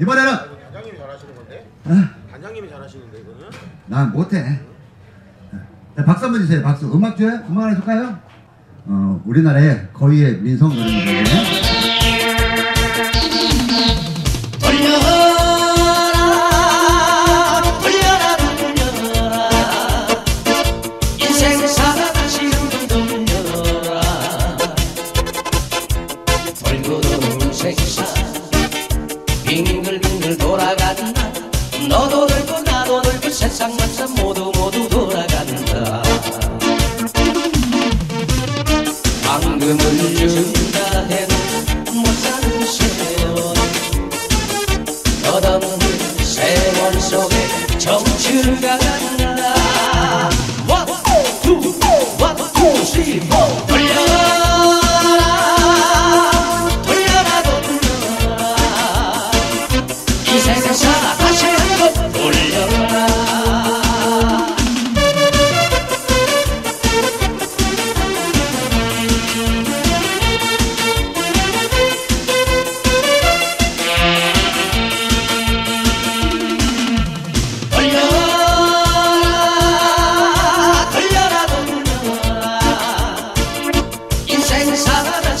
이번에는 단장님이 잘하시는 건데? 아, 단장님이 잘하시는데 이거는? 난 못해. 자, 박수 한번 주세요. 박수. 음악 줘요? 음악 하나 줄까요? 어, 우리나라의 거위의 민속. 돌려라 돌 빙글빙글 돌아간다 너도 돌고 나도 돌고 세상 만사 모두 모두 돌아간다 방금을 준다 해도 못 사는 세월 끝없는 세월 속에 정치를 가간다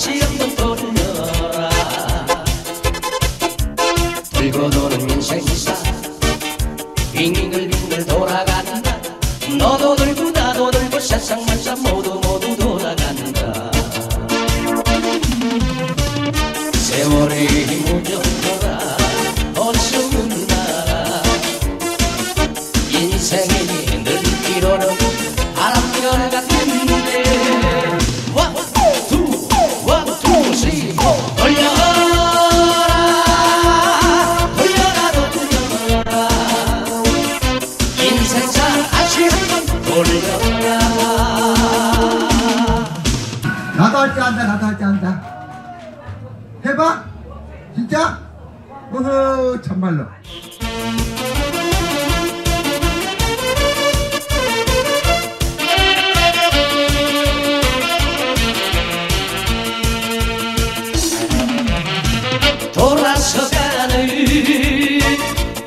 다시 한번 돌려라. 돌고 도는 인생사 빙글빙글 돌아간다. 너도 돌고 나도 돌고 세상 만사 모두 모두 돌아간다. 세월이 무정거라. 어수는 나라. 인생이 늘기로는 나도 할 줄 안다, 나도 할 줄 안다. 해봐? 진짜? 어허, 참말로. 돌아서 가는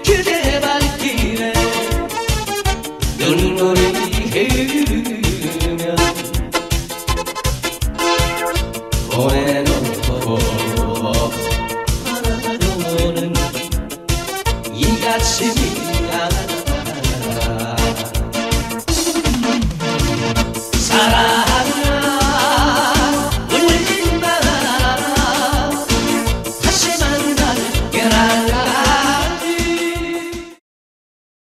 그대 발길에 눈물이 들으면 보내놓고 바라보는 이같이 미안하다. 사랑.